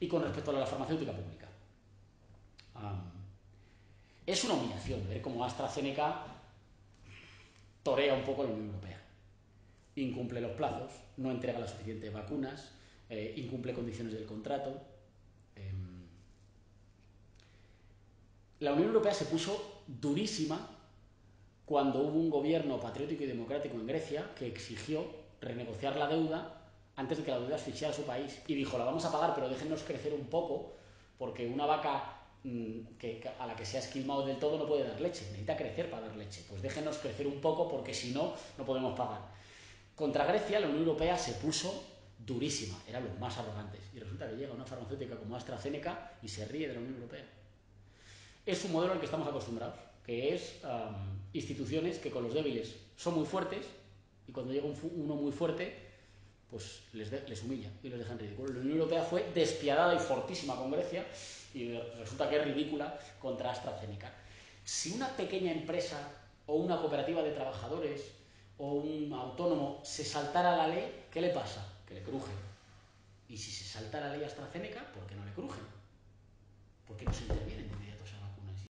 y con respecto a la farmacéutica pública. es una humillación ver cómo AstraZeneca torea un poco la Unión Europea. Incumple los plazos, no entrega las suficientes vacunas, eh, incumple condiciones del contrato. Em, la Unión Europea se puso durísima cuando hubo un gobierno patriótico y democrático en Grecia que exigió renegociar la deuda antes de que la deuda asfixiara a su país y dijo, la vamos a pagar, pero déjennos crecer un poco, porque una vaca mm, a la que se ha esquilmado del todo no puede dar leche, necesita crecer para dar leche. Pues déjenos crecer un poco porque si no, no podemos pagar. Contra Grecia la Unión Europea se puso durísima, eran los más arrogantes. Y resulta que llega una farmacéutica como AstraZeneca y se ríe de la Unión Europea. Es un modelo al que estamos acostumbrados, que es instituciones que con los débiles son muy fuertes y cuando llega uno muy fuerte pues les, humilla y les deja en ridículo. La Unión Europea fue despiadada y fortísima con Grecia y resulta que es ridícula contra AstraZeneca. Si una pequeña empresa o una cooperativa de trabajadores o un autónomo se saltara la ley, ¿qué le pasa? Que le crujen. Y si se salta la ley AstraZeneca, ¿por qué no le crujen? ¿Por qué no se inmediatamente?